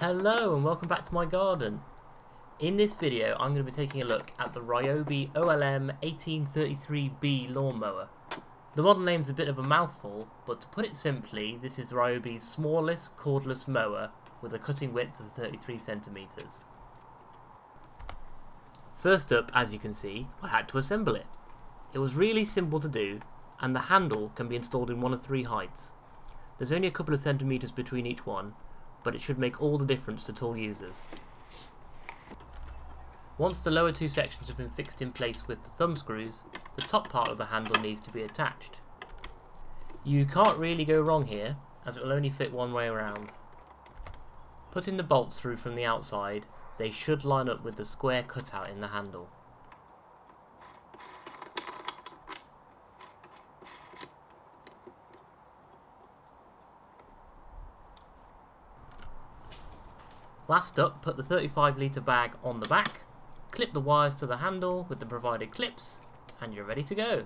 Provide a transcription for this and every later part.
Hello and welcome back to my garden. In this video I'm going to be taking a look at the Ryobi OLM 1833B lawnmower. The model name is a bit of a mouthful, but to put it simply, this is Ryobi's smallest cordless mower with a cutting width of 33 centimeters. First up, as you can see, I had to assemble it. It was really simple to do, and the handle can be installed in one of three heights. There's only a couple of centimeters between each one, but it should make all the difference to tool users. Once the lower two sections have been fixed in place with the thumb screws, the top part of the handle needs to be attached. You can't really go wrong here, as it will only fit one way around. Putting the bolts through from the outside, they should line up with the square cutout in the handle. Last up, put the 35 litre bag on the back, clip the wires to the handle with the provided clips, and you're ready to go.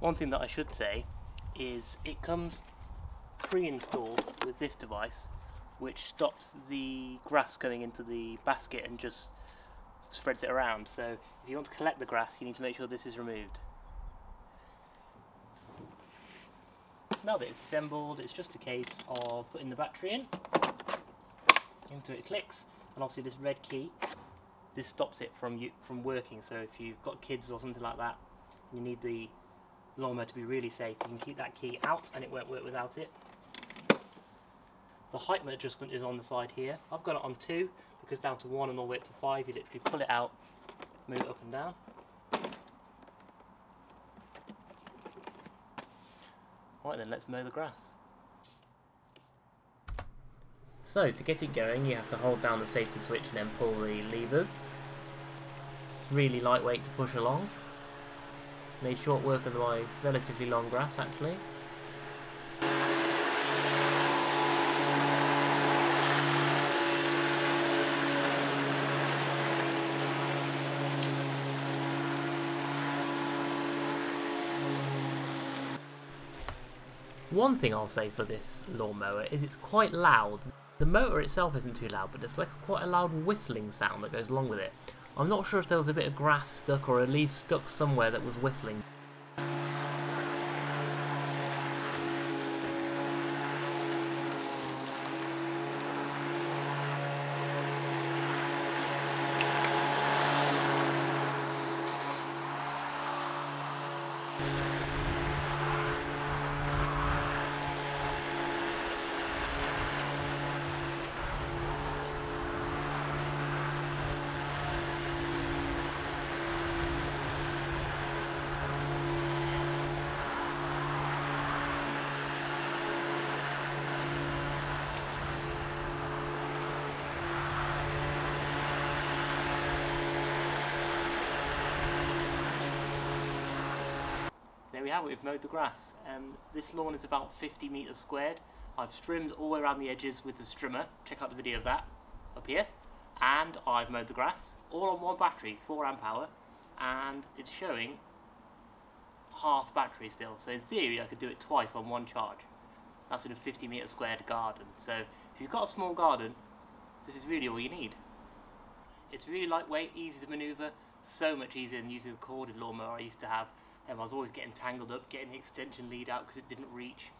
One thing that I should say is it comes pre-installed with this device which stops the grass going into the basket and just spreads it around. So if you want to collect the grass, you need to make sure this is removed. Now that it's assembled, it's just a case of putting the battery in, into it clicks, and obviously this red key, this stops it from you from working. So if you've got kids or something like that, you need the lawnmower to be really safe, you can keep that key out and it won't work without it. The height adjustment is on the side here. I've got it on two, goes down to one and all the way up to five. You literally pull it out, move it up and down. Right then, let's mow the grass. So, to get it going, you have to hold down the safety switch and then pull the levers. It's really lightweight to push along. Made short work of my relatively long grass, actually. One thing I'll say for this lawnmower is it's quite loud. The motor itself isn't too loud, but there's like quite a loud whistling sound that goes along with it. I'm not sure if there was a bit of grass stuck or a leaf stuck somewhere that was whistling. Have we've mowed the grass. Um, this lawn is about 50 metres squared. I've trimmed all the way around the edges with the strimmer, check out the video of that up here. And I've mowed the grass, all on one battery, 4 amp hour, and it's showing half battery still. So in theory I could do it twice on one charge. That's in a 50 metre squared garden. So if you've got a small garden, this is really all you need. It's really lightweight, easy to manoeuvre, so much easier than using the corded lawnmower I used to have um, I was always getting tangled up, getting the extension lead out because it didn't reach.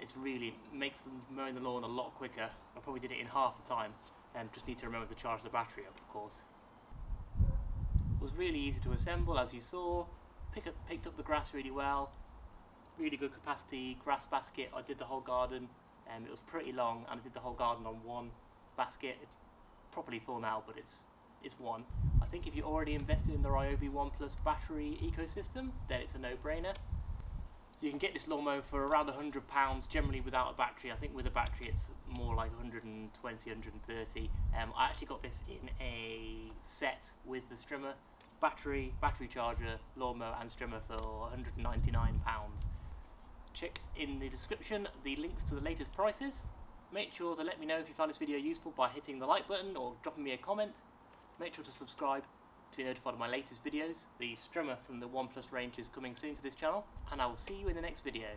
It's really makes them mowing the lawn a lot quicker. I probably did it in half the time. And um, just need to remember to charge the battery up, of course. It was really easy to assemble, as you saw. Pick up, picked up the grass really well. Really good capacity grass basket. I did the whole garden. Um, it was pretty long, and I did the whole garden on one basket. It's properly full now, but it's it's one. I think if you're already invested in the Ryobi One Plus battery ecosystem, then it's a no-brainer. You can get this lawnmower for around £100, generally without a battery. I think with a battery it's more like 120, 130. Um, I actually got this in a set with the strimmer, battery, battery charger, lawnmower and strimmer for £199. Check in the description the links to the latest prices. Make sure to let me know if you found this video useful by hitting the like button or dropping me a comment. Make sure to subscribe to be notified of my latest videos. The Strimmer from the OnePlus range is coming soon to this channel, and I will see you in the next video.